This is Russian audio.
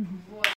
Вот.